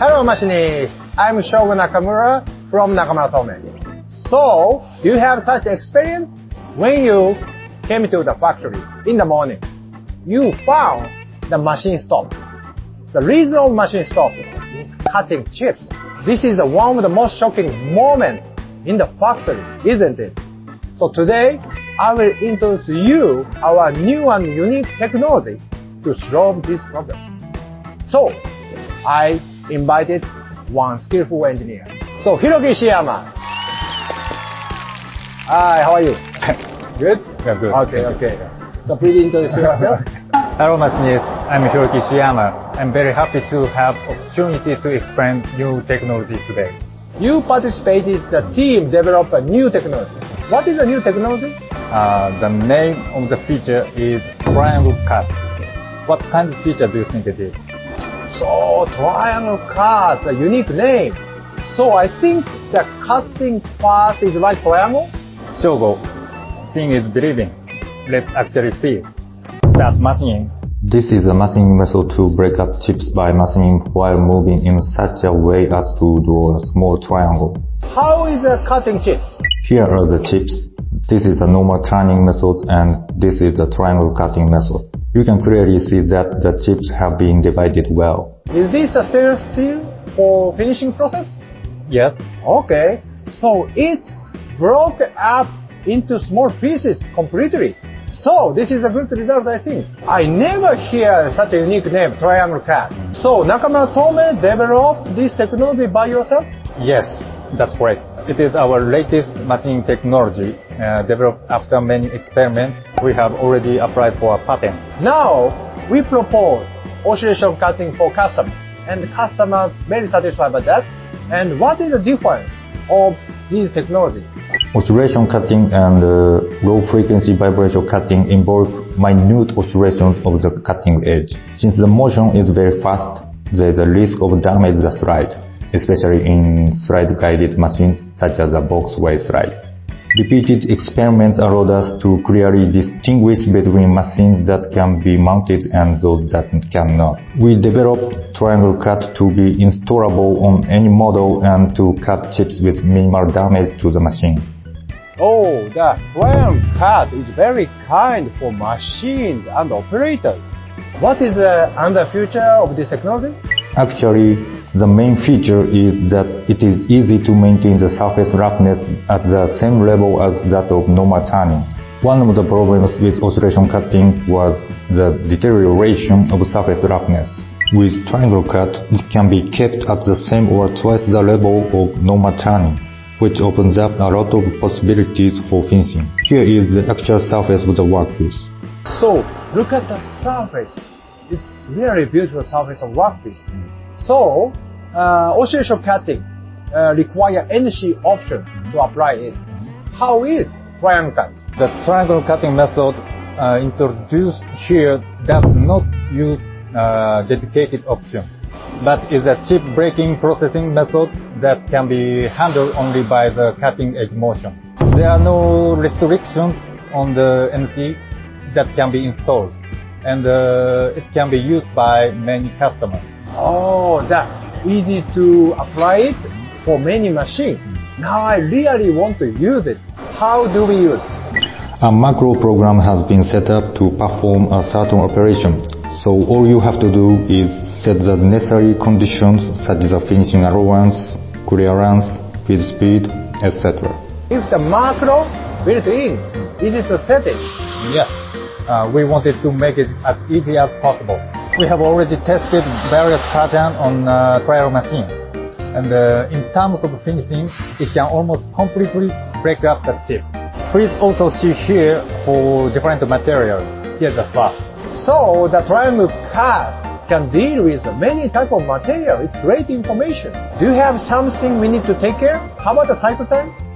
Hello machinists, I'm Shogo Nakamura from Nakamura Tome. So, you have such experience? When you came to the factory in the morning, you found the machine stop. The reason of machine stop is cutting chips. This is one of the most shocking moments in the factory, isn't it? So today, I will introduce you our new and unique technology to solve this problem. So, I invited one skillful engineer. So, Hiroki Ishiyama. Hi, how are you? Good? Yeah, good. Okay, okay. So please introduce yourself. Hello, machinists. I'm Hiroki Ishiyama. I'm very happy to have opportunity to explain new technology today. You participated the team develop a new technology. What is a new technology? Uh, the name of the feature is triangle cut. What kind of feature do you think it is? So triangle cut, a unique name. So I think the cutting path is like triangle. Shogo, seeing is believing. Let's actually see it. Start machining. This is a machining method to break up chips by machining while moving in such a way as to draw a small triangle. How is the cutting chips? Here are the chips. This is a normal turning method and this is a triangle cutting method. You can clearly see that the chips have been divided well. Is this a stainless steel for finishing process? Yes. Okay. So it broke up into small pieces completely. So this is a good result, I think. I never hear such a unique name, triangle cut. So Nakamura Tome developed this technology by yourself? Yes, that's correct. It is our latest machining technology uh, developed after many experiments. We have already applied for a patent. Now we propose oscillation cutting for customers, and customers very satisfied by that. And what is the difference of these technologies? Oscillation cutting and uh, low frequency vibration cutting involve minute oscillations of the cutting edge. Since the motion is very fast, there is a risk of damage the slide, especially in slide guided machines such as a boxway slide. Repeated experiments allowed us to clearly distinguish between machines that can be mounted and those that cannot. We developed Triangle Cut to be installable on any model and to cut chips with minimal damage to the machine. Oh, the triangle cut is very kind for machines and operators. What is the under future of this technology? Actually, the main feature is that it is easy to maintain the surface roughness at the same level as that of normal turning. One of the problems with oscillation cutting was the deterioration of surface roughness. With triangle cut, it can be kept at the same or twice the level of normal turning, which opens up a lot of possibilities for finishing. Here is the actual surface of the workpiece. So, look at the surface. It's really beautiful surface of workpiece. So, uh, oscillation cutting uh, require NC option to apply it. How is triangle cut? The triangle cutting method uh, introduced here does not use uh, dedicated option, but is a chip breaking processing method that can be handled only by the cutting edge motion. There are no restrictions on the NC that can be installed, and uh, it can be used by many customers. Oh, that easy to apply it for many machines. Now I really want to use it. How do we use? A macro program has been set up to perform a certain operation. So all you have to do is set the necessary conditions such as the finishing allowance, clearance, feed speed, etc. If the macro built in, easy to set it. Yes, uh, we wanted to make it as easy as possible. We have already tested various patterns on uh, trial machine. And uh, in terms of finishing, it can almost completely break up the chips. Please also see here for different materials. Here's the swap. So the triangle cut can deal with many type of material. It's great information. Do you have something we need to take care? How about the cycle time?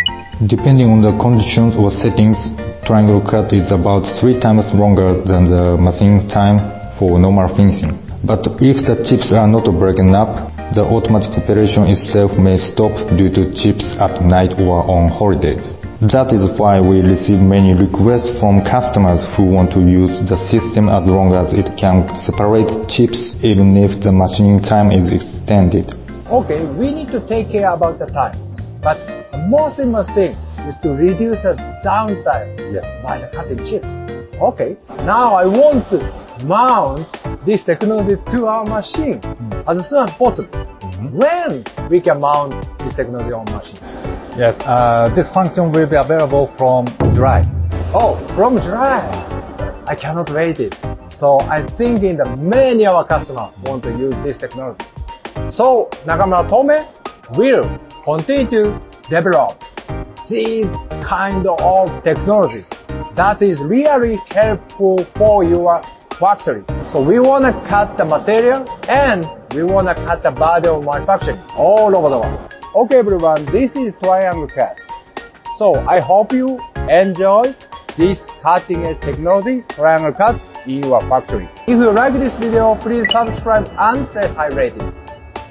Depending on the conditions or settings, triangle cut is about three times longer than the machine time for normal finishing. But if the chips are not broken up, the automatic operation itself may stop due to chips at night or on holidays. That is why we receive many requests from customers who want to use the system as long as it can separate chips even if the machining time is extended. Okay, we need to take care about the time. But the most important thing is to reduce the downtime Yes. by the cutting chips. Okay, now I want to mount this technology to our machine as soon as possible. When we can mount this technology on machine? Yes, uh, this function will be available from July. Oh, from July. I cannot wait it. So I'm thinking that many of our customers want to use this technology. So Nakamura Tome will continue to develop these kind of technology that is really helpful for your factory. So we want to cut the material and we want to cut the body of manufacturing all over the world. Okay everyone, this is Triangle Cut. So I hope you enjoy this cutting edge technology triangle cut in your factory. If you like this video, please subscribe and press high rating.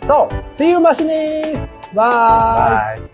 So, see you machinists! Bye! Bye.